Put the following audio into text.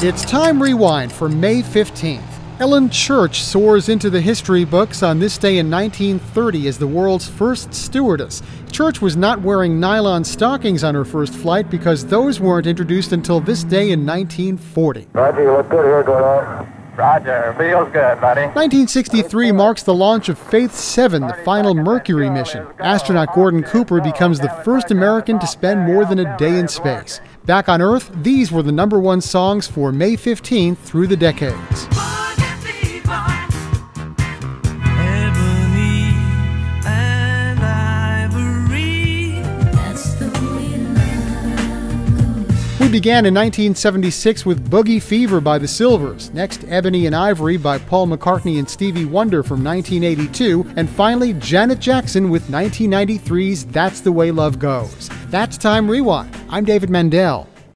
It's Time Rewind for May 15th. Ellen Church soars into the history books on this day in 1930 as the world's first stewardess. Church was not wearing nylon stockings on her first flight because those weren't introduced until this day in 1940. Roger, you look good here, Gordon. Roger, feels good, buddy. 1963 marks the launch of Faith 7, the final Mercury mission. Astronaut Gordon Cooper becomes the first American to spend more than a day in space. Back on Earth, these were the number one songs for May 15th through the decades. We began in 1976 with Boogie Fever by the Sylvers, next Ebony and Ivory by Paul McCartney and Stevie Wonder from 1982, and finally Janet Jackson with 1993's That's the Way Love Goes. That's Time Rewind. I'm David Mendel.